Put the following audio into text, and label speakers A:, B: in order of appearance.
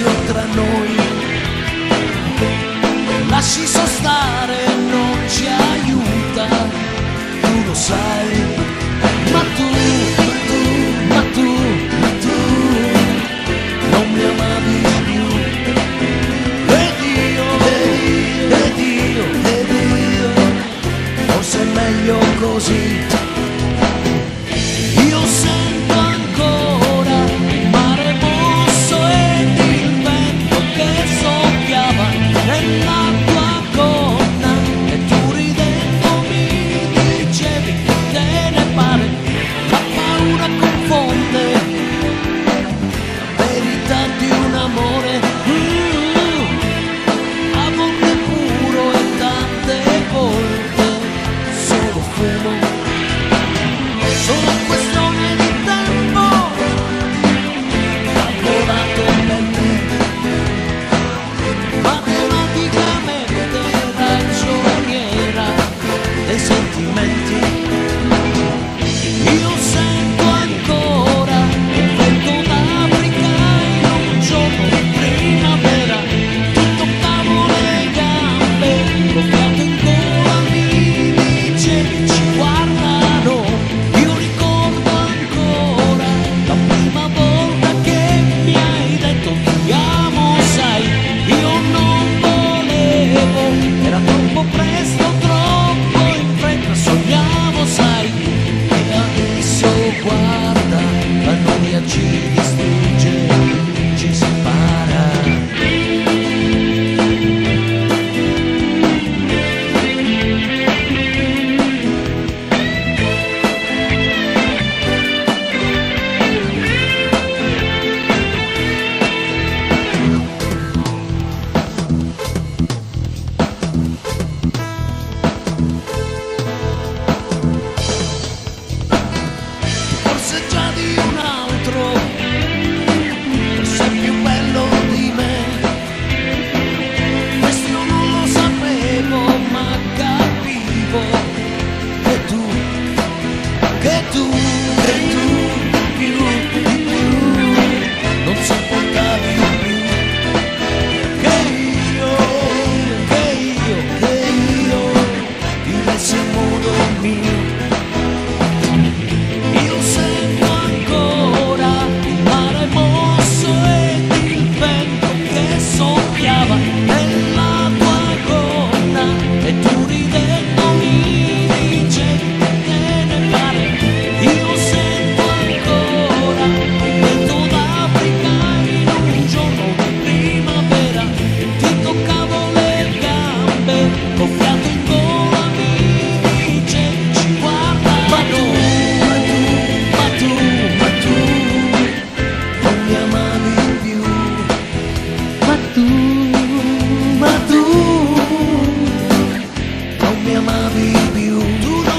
A: y otra no. my baby, oh,